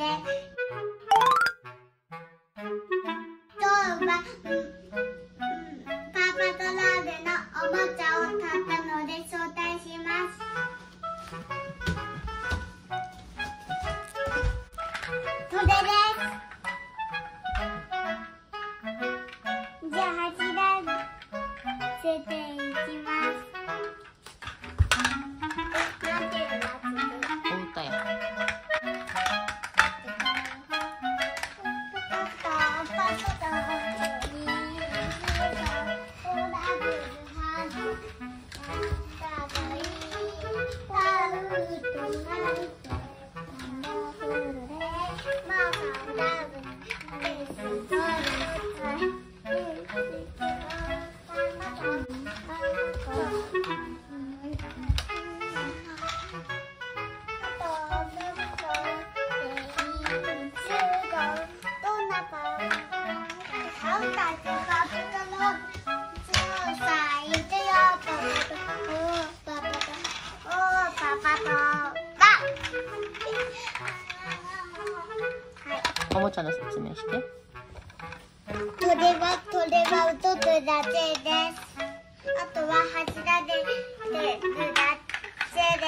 でおもちゃの説明して。これはこれは音とだけですあとは柱ででるだけで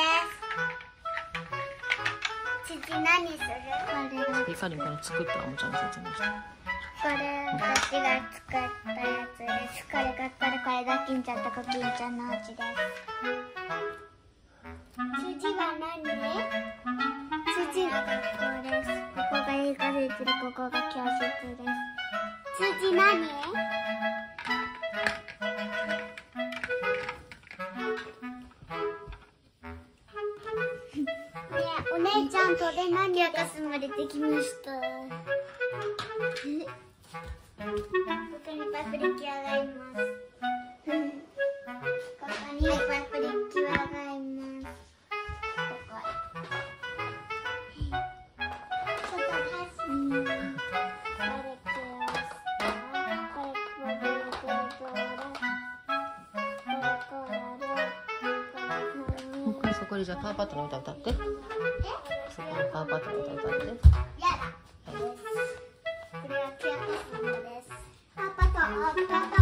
す次何するこれいかりんから作ったおもちゃの説明してこれ私が作ったやつですこれがこれこれが金ちゃんとこ金ちゃんのお家です次は何次が学校ですここが映画室でここが教室です次何ねえお姉ちゃんそれ何がすまれて。きましたここにパプリキュア。パス。これキュアこれパプリキュアです。これコーラで。これそこでじゃあパーパットの歌歌ってそこでパーパットの歌歌ってやだ。これはキュアパスです。パパとパパとで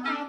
パ